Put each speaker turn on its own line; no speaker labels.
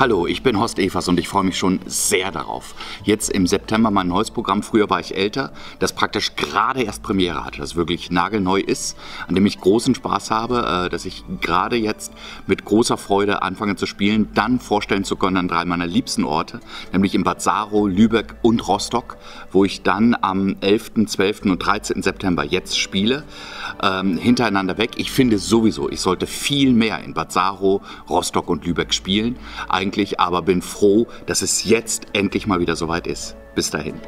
Hallo, ich bin Horst Evers und ich freue mich schon sehr darauf. Jetzt im September mein neues Programm Früher war ich älter, das praktisch gerade erst Premiere hatte, das wirklich nagelneu ist, an dem ich großen Spaß habe, äh, dass ich gerade jetzt mit großer Freude anfange zu spielen, dann vorstellen zu können an drei meiner liebsten Orte, nämlich in Bad Lübeck und Rostock, wo ich dann am 11., 12. und 13. September jetzt spiele, ähm, hintereinander weg. Ich finde sowieso, ich sollte viel mehr in Bad Rostock und Lübeck spielen. Eigentlich eigentlich, aber bin froh, dass es jetzt endlich mal wieder soweit ist. Bis dahin.